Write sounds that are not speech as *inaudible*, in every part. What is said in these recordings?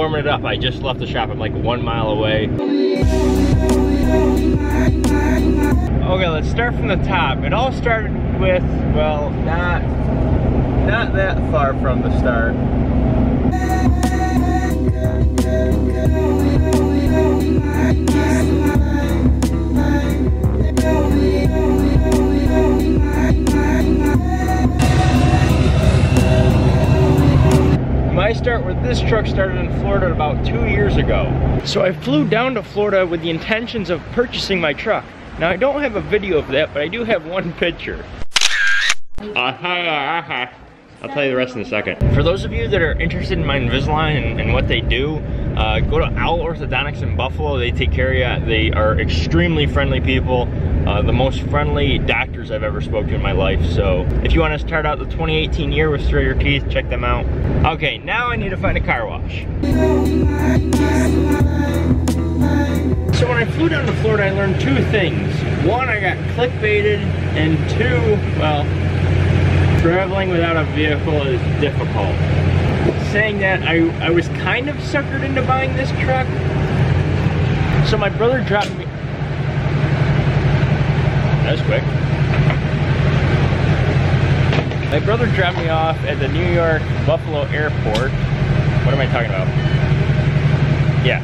it up. I just left the shop. I'm like one mile away. Okay, let's start from the top. It all started with, well, not, not that far from the start. My start with this truck started in Florida about two years ago. So I flew down to Florida with the intentions of purchasing my truck. Now I don't have a video of that, but I do have one picture. I'll tell you the rest in a second. For those of you that are interested in my Invisalign and, and what they do, uh, go to Owl Orthodontics in Buffalo. They take care of you. They are extremely friendly people. Uh, the most friendly I've ever spoken in my life. So if you want to start out the 2018 year with straighter teeth, check them out. Okay, now I need to find a car wash. So when I flew down to Florida, I learned two things. One, I got clickbaited, and two, well, traveling without a vehicle is difficult. Saying that, I, I was kind of suckered into buying this truck. So my brother dropped me. That was quick. My brother dropped me off at the New York Buffalo Airport. What am I talking about? Yeah.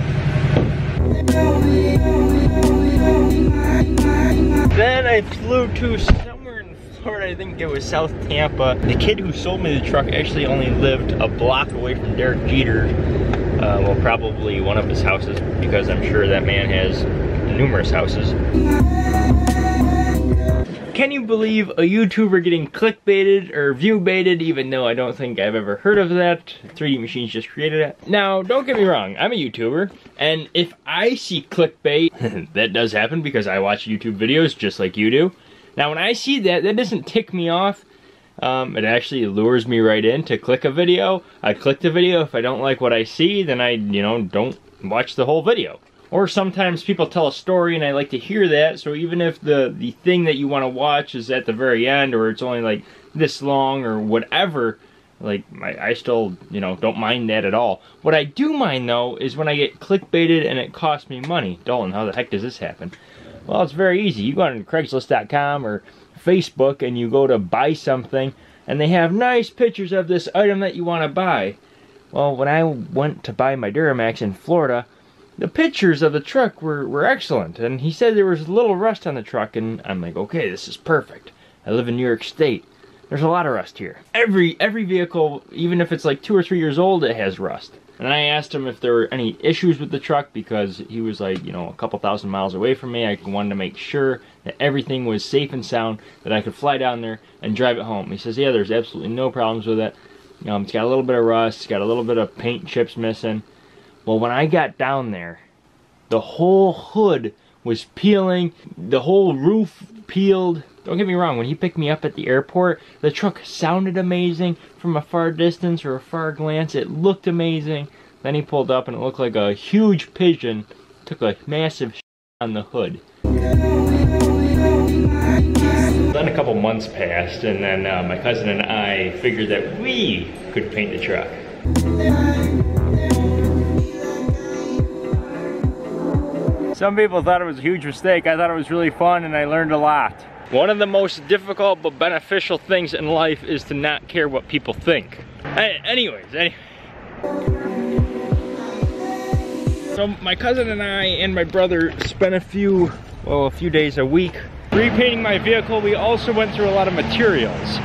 Then I flew to somewhere in Florida, I think it was South Tampa. The kid who sold me the truck actually only lived a block away from Derek Jeter. Uh, well, probably one of his houses, because I'm sure that man has numerous houses. Can you believe a YouTuber getting clickbaited or view baited, even though I don't think I've ever heard of that? 3D Machines just created it. Now, don't get me wrong, I'm a YouTuber, and if I see clickbait, *laughs* that does happen because I watch YouTube videos just like you do. Now, when I see that, that doesn't tick me off. Um, it actually lures me right in to click a video. I click the video. If I don't like what I see, then I, you know, don't watch the whole video. Or sometimes people tell a story and I like to hear that, so even if the, the thing that you want to watch is at the very end or it's only like this long or whatever, like I, I still, you know, don't mind that at all. What I do mind though is when I get clickbaited and it costs me money. Dolan, how the heck does this happen? Well, it's very easy. You go on Craigslist.com or Facebook and you go to buy something and they have nice pictures of this item that you want to buy. Well, when I went to buy my Duramax in Florida, the pictures of the truck were, were excellent, and he said there was a little rust on the truck, and I'm like, okay, this is perfect. I live in New York State. There's a lot of rust here. Every every vehicle, even if it's like two or three years old, it has rust. And I asked him if there were any issues with the truck because he was like, you know, a couple thousand miles away from me. I wanted to make sure that everything was safe and sound, that I could fly down there and drive it home. He says, yeah, there's absolutely no problems with it. Um, it's got a little bit of rust, it's got a little bit of paint chips missing. Well, when I got down there, the whole hood was peeling, the whole roof peeled. Don't get me wrong, when he picked me up at the airport, the truck sounded amazing from a far distance or a far glance. It looked amazing. Then he pulled up and it looked like a huge pigeon took a massive on the hood. Then a couple months passed, and then uh, my cousin and I figured that we could paint the truck. Some people thought it was a huge mistake. I thought it was really fun and I learned a lot. One of the most difficult but beneficial things in life is to not care what people think. Anyways, any So my cousin and I and my brother spent a few, well, a few days a week repainting my vehicle. We also went through a lot of materials.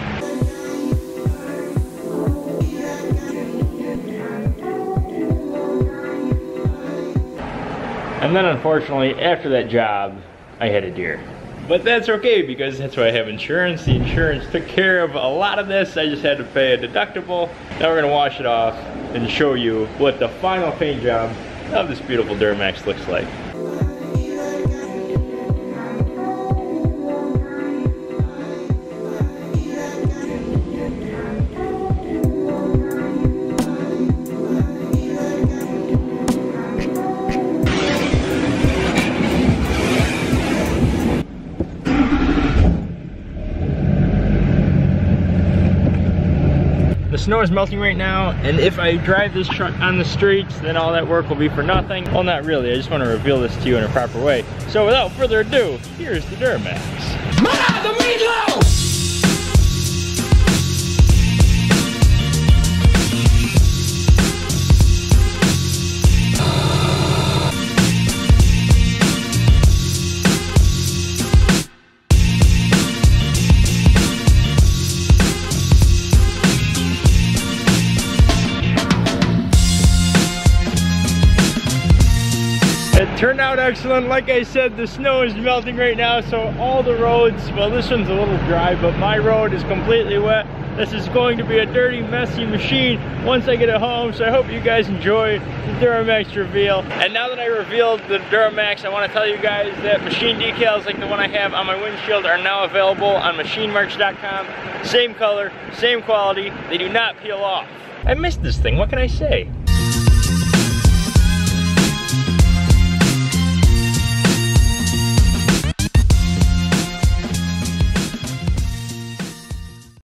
And then unfortunately, after that job, I had a deer. But that's okay because that's why I have insurance. The insurance took care of a lot of this. I just had to pay a deductible. Now we're gonna wash it off and show you what the final paint job of this beautiful Duramax looks like. Snow is melting right now, and if I drive this truck on the streets, then all that work will be for nothing. Well, not really, I just want to reveal this to you in a proper way. So without further ado, here's the Duramax. Ma, the meatloaf! Out excellent. Like I said, the snow is melting right now, so all the roads, well this one's a little dry, but my road is completely wet. This is going to be a dirty, messy machine once I get it home, so I hope you guys enjoy the Duramax reveal. And now that I revealed the Duramax, I want to tell you guys that machine decals like the one I have on my windshield are now available on machinemerch.com. Same color, same quality, they do not peel off. I missed this thing, what can I say?